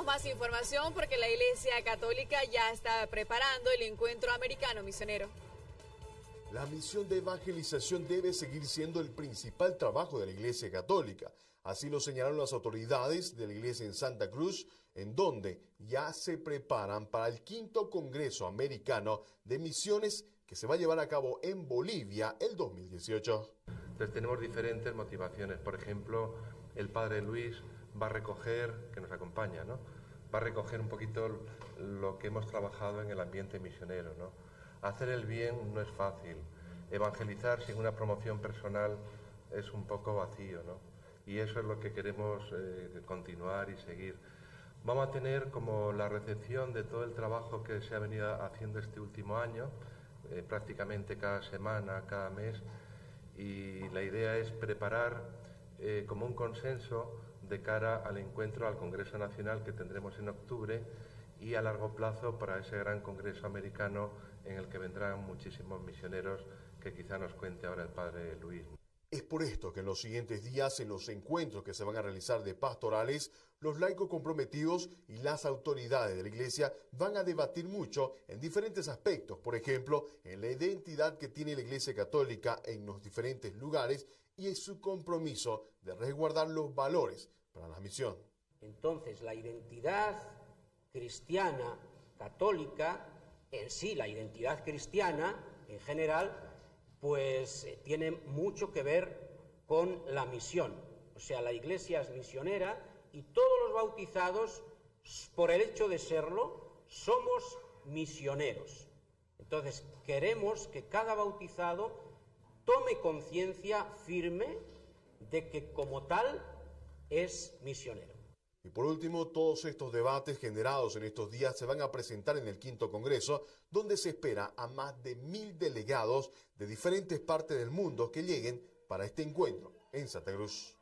tenemos más información porque la Iglesia Católica ya está preparando el encuentro americano misionero. La misión de evangelización debe seguir siendo el principal trabajo de la Iglesia Católica. Así lo señalaron las autoridades de la Iglesia en Santa Cruz, en donde ya se preparan para el quinto Congreso Americano de Misiones que se va a llevar a cabo en Bolivia el 2018. Entonces tenemos diferentes motivaciones. Por ejemplo, el Padre Luis va a recoger, que nos acompaña, ¿no? va a recoger un poquito lo que hemos trabajado en el ambiente misionero. ¿no? Hacer el bien no es fácil. Evangelizar sin una promoción personal es un poco vacío, ¿no? Y eso es lo que queremos eh, continuar y seguir. Vamos a tener como la recepción de todo el trabajo que se ha venido haciendo este último año, eh, prácticamente cada semana, cada mes, y la idea es preparar eh, como un consenso de cara al encuentro al Congreso Nacional que tendremos en octubre y a largo plazo para ese gran Congreso americano en el que vendrán muchísimos misioneros que quizá nos cuente ahora el Padre Luis. Es por esto que en los siguientes días, en los encuentros que se van a realizar de pastorales, los laicos comprometidos y las autoridades de la Iglesia van a debatir mucho en diferentes aspectos, por ejemplo, en la identidad que tiene la Iglesia Católica en los diferentes lugares y en su compromiso de resguardar los valores para la misión. Entonces, la identidad cristiana, católica, en sí, la identidad cristiana en general, pues eh, tiene mucho que ver con la misión. O sea, la iglesia es misionera y todos los bautizados, por el hecho de serlo, somos misioneros. Entonces, queremos que cada bautizado tome conciencia firme de que como tal es misionero. Y por último, todos estos debates generados en estos días se van a presentar en el quinto Congreso, donde se espera a más de mil delegados de diferentes partes del mundo que lleguen para este encuentro en Santa Cruz.